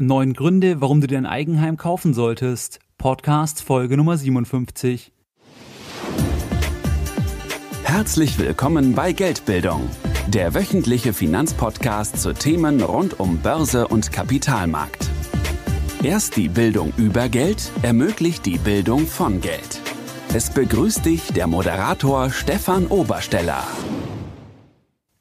Neun Gründe, warum du dir ein Eigenheim kaufen solltest. Podcast Folge Nummer 57. Herzlich willkommen bei Geldbildung, der wöchentliche Finanzpodcast zu Themen rund um Börse und Kapitalmarkt. Erst die Bildung über Geld ermöglicht die Bildung von Geld. Es begrüßt dich der Moderator Stefan Obersteller.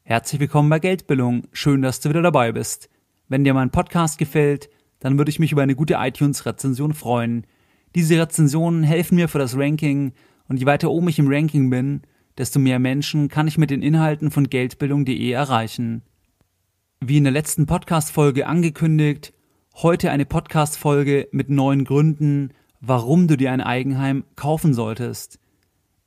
Herzlich willkommen bei Geldbildung. Schön, dass du wieder dabei bist. Wenn dir mein Podcast gefällt, dann würde ich mich über eine gute iTunes-Rezension freuen. Diese Rezensionen helfen mir für das Ranking und je weiter oben ich im Ranking bin, desto mehr Menschen kann ich mit den Inhalten von Geldbildung.de erreichen. Wie in der letzten Podcast-Folge angekündigt, heute eine Podcast-Folge mit neun Gründen, warum du dir ein Eigenheim kaufen solltest.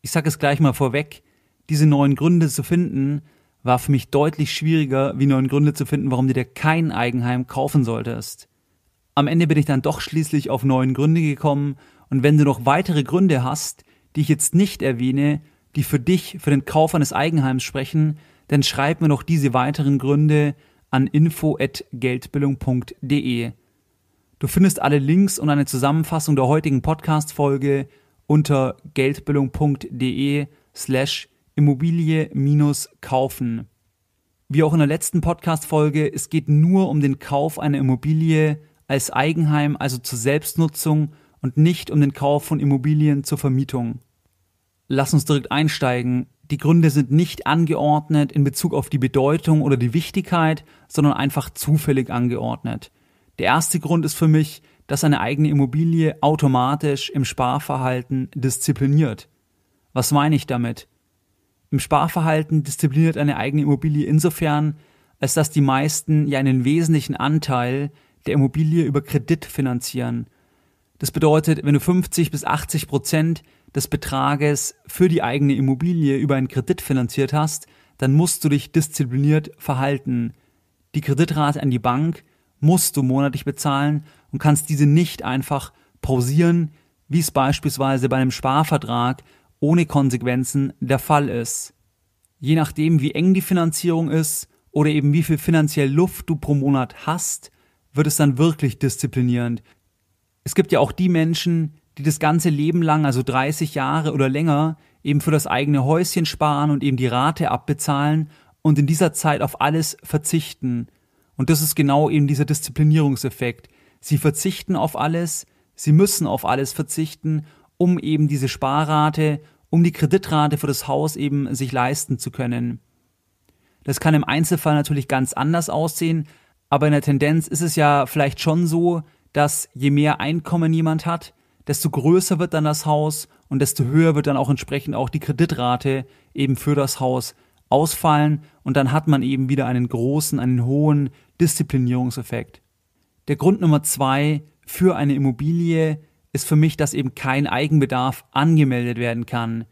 Ich sage es gleich mal vorweg, diese neun Gründe zu finden, war für mich deutlich schwieriger, wie neun Gründe zu finden, warum du dir kein Eigenheim kaufen solltest. Am Ende bin ich dann doch schließlich auf neun Gründe gekommen und wenn du noch weitere Gründe hast, die ich jetzt nicht erwähne, die für dich, für den Kauf eines Eigenheims sprechen, dann schreib mir noch diese weiteren Gründe an info@geldbildung.de. Du findest alle Links und eine Zusammenfassung der heutigen Podcast-Folge unter geldbildung.de slash Immobilie minus kaufen. Wie auch in der letzten Podcast-Folge, es geht nur um den Kauf einer Immobilie als Eigenheim, also zur Selbstnutzung und nicht um den Kauf von Immobilien zur Vermietung. Lass uns direkt einsteigen. Die Gründe sind nicht angeordnet in Bezug auf die Bedeutung oder die Wichtigkeit, sondern einfach zufällig angeordnet. Der erste Grund ist für mich, dass eine eigene Immobilie automatisch im Sparverhalten diszipliniert. Was meine ich damit? Im Sparverhalten diszipliniert eine eigene Immobilie insofern, als dass die meisten ja einen wesentlichen Anteil der Immobilie über Kredit finanzieren. Das bedeutet, wenn du 50 bis 80 Prozent des Betrages für die eigene Immobilie über einen Kredit finanziert hast, dann musst du dich diszipliniert verhalten. Die Kreditrate an die Bank musst du monatlich bezahlen und kannst diese nicht einfach pausieren, wie es beispielsweise bei einem Sparvertrag ohne Konsequenzen der Fall ist. Je nachdem, wie eng die Finanzierung ist oder eben wie viel finanziell Luft du pro Monat hast, wird es dann wirklich disziplinierend. Es gibt ja auch die Menschen, die das ganze Leben lang, also 30 Jahre oder länger, eben für das eigene Häuschen sparen und eben die Rate abbezahlen und in dieser Zeit auf alles verzichten. Und das ist genau eben dieser Disziplinierungseffekt. Sie verzichten auf alles, sie müssen auf alles verzichten, um eben diese Sparrate um die Kreditrate für das Haus eben sich leisten zu können. Das kann im Einzelfall natürlich ganz anders aussehen, aber in der Tendenz ist es ja vielleicht schon so, dass je mehr Einkommen jemand hat, desto größer wird dann das Haus und desto höher wird dann auch entsprechend auch die Kreditrate eben für das Haus ausfallen und dann hat man eben wieder einen großen, einen hohen Disziplinierungseffekt. Der Grund Nummer zwei für eine Immobilie ist für mich, dass eben kein Eigenbedarf angemeldet werden kann.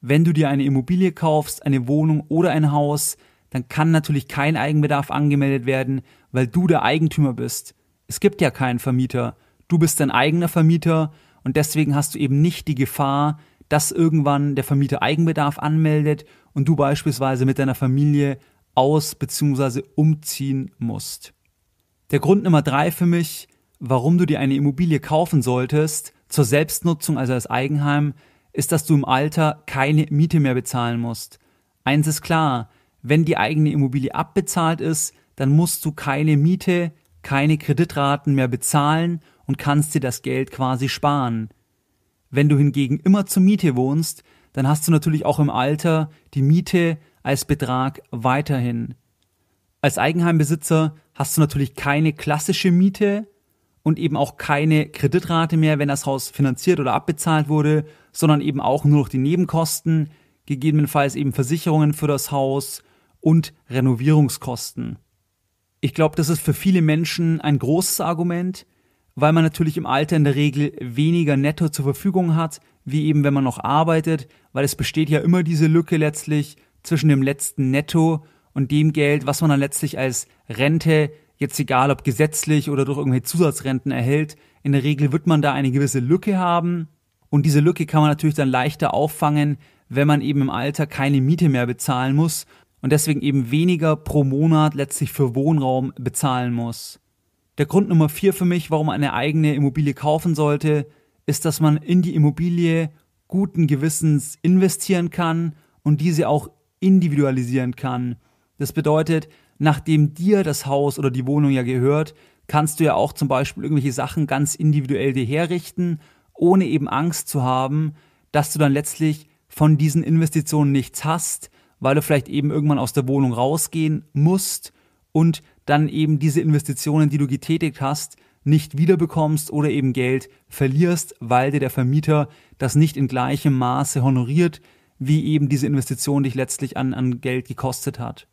Wenn du dir eine Immobilie kaufst, eine Wohnung oder ein Haus, dann kann natürlich kein Eigenbedarf angemeldet werden, weil du der Eigentümer bist. Es gibt ja keinen Vermieter. Du bist dein eigener Vermieter und deswegen hast du eben nicht die Gefahr, dass irgendwann der Vermieter Eigenbedarf anmeldet und du beispielsweise mit deiner Familie aus bzw. umziehen musst. Der Grund Nummer drei für mich warum du dir eine Immobilie kaufen solltest, zur Selbstnutzung, also als Eigenheim, ist, dass du im Alter keine Miete mehr bezahlen musst. Eins ist klar, wenn die eigene Immobilie abbezahlt ist, dann musst du keine Miete, keine Kreditraten mehr bezahlen und kannst dir das Geld quasi sparen. Wenn du hingegen immer zur Miete wohnst, dann hast du natürlich auch im Alter die Miete als Betrag weiterhin. Als Eigenheimbesitzer hast du natürlich keine klassische Miete, und eben auch keine Kreditrate mehr, wenn das Haus finanziert oder abbezahlt wurde, sondern eben auch nur noch die Nebenkosten, gegebenenfalls eben Versicherungen für das Haus und Renovierungskosten. Ich glaube, das ist für viele Menschen ein großes Argument, weil man natürlich im Alter in der Regel weniger Netto zur Verfügung hat, wie eben wenn man noch arbeitet, weil es besteht ja immer diese Lücke letztlich zwischen dem letzten Netto und dem Geld, was man dann letztlich als Rente jetzt egal ob gesetzlich oder durch irgendwelche Zusatzrenten erhält, in der Regel wird man da eine gewisse Lücke haben. Und diese Lücke kann man natürlich dann leichter auffangen, wenn man eben im Alter keine Miete mehr bezahlen muss und deswegen eben weniger pro Monat letztlich für Wohnraum bezahlen muss. Der Grund Nummer vier für mich, warum man eine eigene Immobilie kaufen sollte, ist, dass man in die Immobilie guten Gewissens investieren kann und diese auch individualisieren kann. Das bedeutet, nachdem dir das Haus oder die Wohnung ja gehört, kannst du ja auch zum Beispiel irgendwelche Sachen ganz individuell dir herrichten, ohne eben Angst zu haben, dass du dann letztlich von diesen Investitionen nichts hast, weil du vielleicht eben irgendwann aus der Wohnung rausgehen musst und dann eben diese Investitionen, die du getätigt hast, nicht wiederbekommst oder eben Geld verlierst, weil dir der Vermieter das nicht in gleichem Maße honoriert, wie eben diese Investition dich letztlich an, an Geld gekostet hat.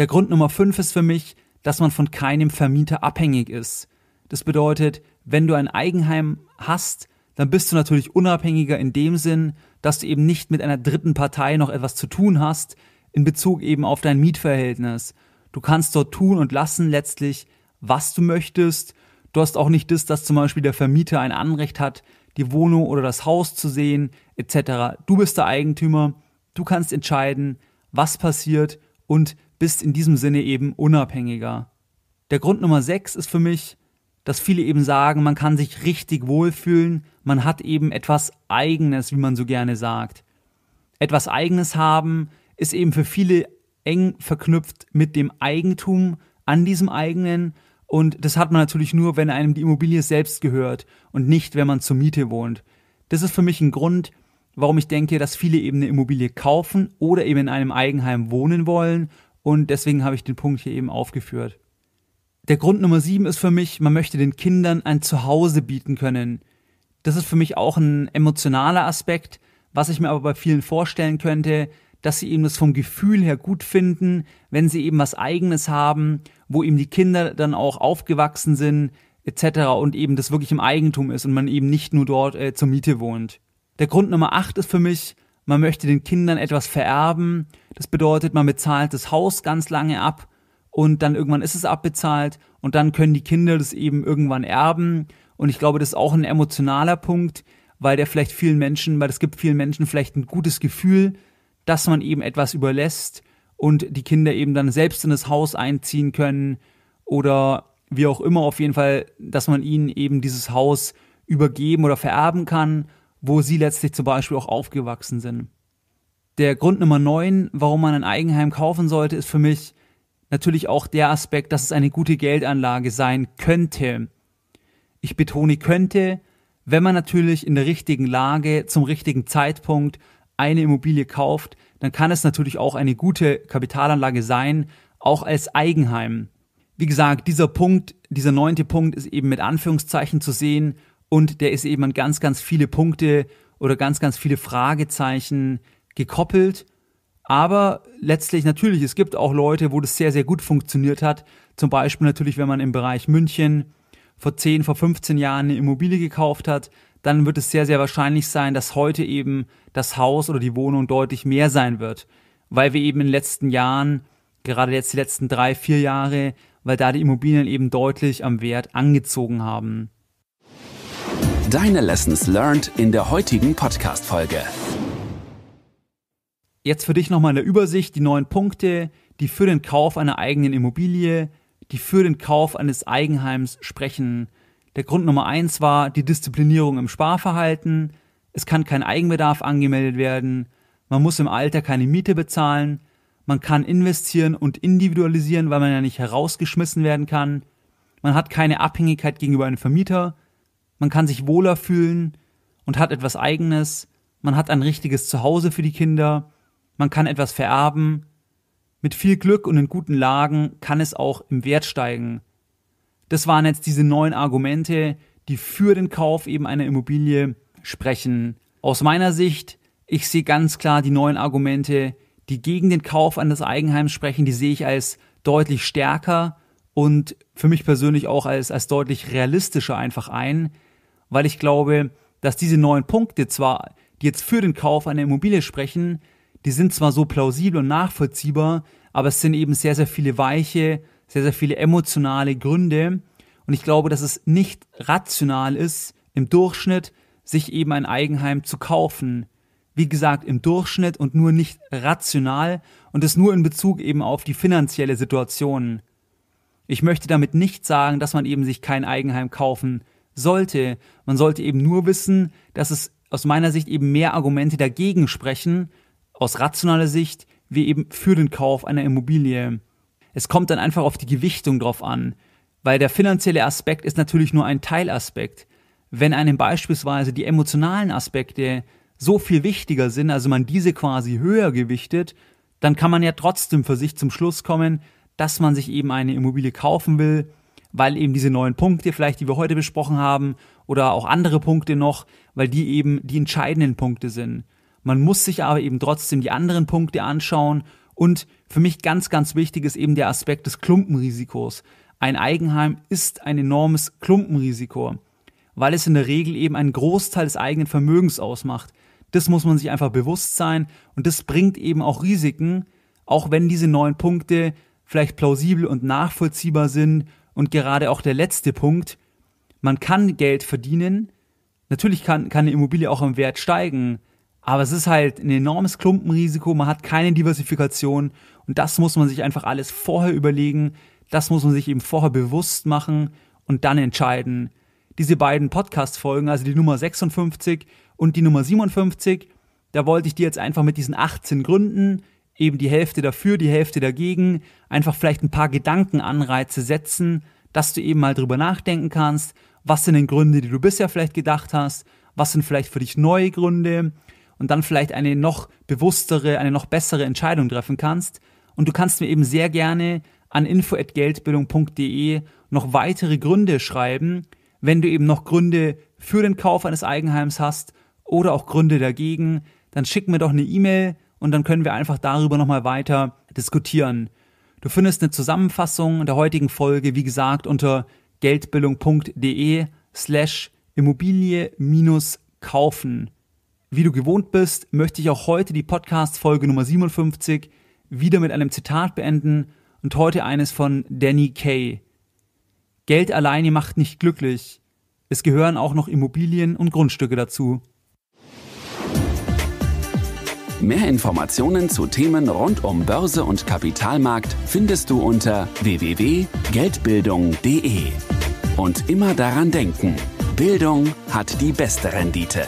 Der Grund Nummer fünf ist für mich, dass man von keinem Vermieter abhängig ist. Das bedeutet, wenn du ein Eigenheim hast, dann bist du natürlich unabhängiger in dem Sinn, dass du eben nicht mit einer dritten Partei noch etwas zu tun hast, in Bezug eben auf dein Mietverhältnis. Du kannst dort tun und lassen letztlich, was du möchtest. Du hast auch nicht das, dass zum Beispiel der Vermieter ein Anrecht hat, die Wohnung oder das Haus zu sehen, etc. Du bist der Eigentümer, du kannst entscheiden, was passiert und bist in diesem Sinne eben unabhängiger. Der Grund Nummer 6 ist für mich, dass viele eben sagen, man kann sich richtig wohlfühlen, man hat eben etwas Eigenes, wie man so gerne sagt. Etwas Eigenes haben ist eben für viele eng verknüpft mit dem Eigentum an diesem eigenen und das hat man natürlich nur, wenn einem die Immobilie selbst gehört und nicht, wenn man zur Miete wohnt. Das ist für mich ein Grund, warum ich denke, dass viele eben eine Immobilie kaufen oder eben in einem Eigenheim wohnen wollen und deswegen habe ich den Punkt hier eben aufgeführt. Der Grund Nummer sieben ist für mich, man möchte den Kindern ein Zuhause bieten können. Das ist für mich auch ein emotionaler Aspekt, was ich mir aber bei vielen vorstellen könnte, dass sie eben das vom Gefühl her gut finden, wenn sie eben was eigenes haben, wo eben die Kinder dann auch aufgewachsen sind, etc. und eben das wirklich im Eigentum ist und man eben nicht nur dort äh, zur Miete wohnt. Der Grund Nummer acht ist für mich, man möchte den Kindern etwas vererben. Das bedeutet, man bezahlt das Haus ganz lange ab und dann irgendwann ist es abbezahlt und dann können die Kinder das eben irgendwann erben. Und ich glaube, das ist auch ein emotionaler Punkt, weil der vielleicht vielen Menschen, weil es gibt vielen Menschen vielleicht ein gutes Gefühl, dass man eben etwas überlässt und die Kinder eben dann selbst in das Haus einziehen können oder wie auch immer auf jeden Fall, dass man ihnen eben dieses Haus übergeben oder vererben kann, wo sie letztlich zum Beispiel auch aufgewachsen sind. Der Grund Nummer neun, warum man ein Eigenheim kaufen sollte, ist für mich natürlich auch der Aspekt, dass es eine gute Geldanlage sein könnte. Ich betone könnte, wenn man natürlich in der richtigen Lage zum richtigen Zeitpunkt eine Immobilie kauft, dann kann es natürlich auch eine gute Kapitalanlage sein, auch als Eigenheim. Wie gesagt, dieser Punkt, dieser neunte Punkt ist eben mit Anführungszeichen zu sehen und der ist eben an ganz, ganz viele Punkte oder ganz, ganz viele Fragezeichen gekoppelt. Aber letztlich natürlich, es gibt auch Leute, wo das sehr, sehr gut funktioniert hat. Zum Beispiel natürlich, wenn man im Bereich München vor 10, vor 15 Jahren eine Immobilie gekauft hat, dann wird es sehr, sehr wahrscheinlich sein, dass heute eben das Haus oder die Wohnung deutlich mehr sein wird, weil wir eben in den letzten Jahren, gerade jetzt die letzten drei, vier Jahre, weil da die Immobilien eben deutlich am Wert angezogen haben. Deine Lessons learned in der heutigen Podcast-Folge. Jetzt für dich nochmal in der Übersicht die neun Punkte, die für den Kauf einer eigenen Immobilie, die für den Kauf eines Eigenheims sprechen. Der Grund Nummer eins war die Disziplinierung im Sparverhalten. Es kann kein Eigenbedarf angemeldet werden. Man muss im Alter keine Miete bezahlen. Man kann investieren und individualisieren, weil man ja nicht herausgeschmissen werden kann. Man hat keine Abhängigkeit gegenüber einem Vermieter. Man kann sich wohler fühlen und hat etwas Eigenes. Man hat ein richtiges Zuhause für die Kinder. Man kann etwas vererben. Mit viel Glück und in guten Lagen kann es auch im Wert steigen. Das waren jetzt diese neun Argumente, die für den Kauf eben einer Immobilie sprechen. Aus meiner Sicht, ich sehe ganz klar die neun Argumente, die gegen den Kauf eines Eigenheims sprechen, die sehe ich als deutlich stärker und für mich persönlich auch als, als deutlich realistischer einfach ein, weil ich glaube, dass diese neun Punkte zwar, die jetzt für den Kauf einer Immobilie sprechen, die sind zwar so plausibel und nachvollziehbar, aber es sind eben sehr, sehr viele weiche, sehr, sehr viele emotionale Gründe. Und ich glaube, dass es nicht rational ist, im Durchschnitt sich eben ein Eigenheim zu kaufen. Wie gesagt, im Durchschnitt und nur nicht rational und es nur in Bezug eben auf die finanzielle Situation. Ich möchte damit nicht sagen, dass man eben sich kein Eigenheim kaufen sollte. Man sollte eben nur wissen, dass es aus meiner Sicht eben mehr Argumente dagegen sprechen, aus rationaler Sicht, wie eben für den Kauf einer Immobilie. Es kommt dann einfach auf die Gewichtung drauf an, weil der finanzielle Aspekt ist natürlich nur ein Teilaspekt. Wenn einem beispielsweise die emotionalen Aspekte so viel wichtiger sind, also man diese quasi höher gewichtet, dann kann man ja trotzdem für sich zum Schluss kommen, dass man sich eben eine Immobilie kaufen will, weil eben diese neuen Punkte vielleicht, die wir heute besprochen haben, oder auch andere Punkte noch, weil die eben die entscheidenden Punkte sind. Man muss sich aber eben trotzdem die anderen Punkte anschauen und für mich ganz, ganz wichtig ist eben der Aspekt des Klumpenrisikos. Ein Eigenheim ist ein enormes Klumpenrisiko, weil es in der Regel eben einen Großteil des eigenen Vermögens ausmacht. Das muss man sich einfach bewusst sein und das bringt eben auch Risiken, auch wenn diese neuen Punkte vielleicht plausibel und nachvollziehbar sind und gerade auch der letzte Punkt, man kann Geld verdienen. Natürlich kann, kann eine Immobilie auch im Wert steigen, aber es ist halt ein enormes Klumpenrisiko, man hat keine Diversifikation und das muss man sich einfach alles vorher überlegen, das muss man sich eben vorher bewusst machen und dann entscheiden. Diese beiden Podcast-Folgen, also die Nummer 56 und die Nummer 57, da wollte ich dir jetzt einfach mit diesen 18 Gründen, eben die Hälfte dafür, die Hälfte dagegen, einfach vielleicht ein paar Gedankenanreize setzen, dass du eben mal drüber nachdenken kannst was sind denn Gründe, die du bisher vielleicht gedacht hast, was sind vielleicht für dich neue Gründe und dann vielleicht eine noch bewusstere, eine noch bessere Entscheidung treffen kannst. Und du kannst mir eben sehr gerne an info@geldbildung.de noch weitere Gründe schreiben, wenn du eben noch Gründe für den Kauf eines Eigenheims hast oder auch Gründe dagegen, dann schick mir doch eine E-Mail und dann können wir einfach darüber nochmal weiter diskutieren. Du findest eine Zusammenfassung der heutigen Folge, wie gesagt, unter geldbildung.de slash Immobilie minus kaufen. Wie du gewohnt bist, möchte ich auch heute die Podcast-Folge Nummer 57 wieder mit einem Zitat beenden und heute eines von Danny Kay. Geld alleine macht nicht glücklich. Es gehören auch noch Immobilien und Grundstücke dazu. Mehr Informationen zu Themen rund um Börse und Kapitalmarkt findest du unter www.geldbildung.de. Und immer daran denken, Bildung hat die beste Rendite.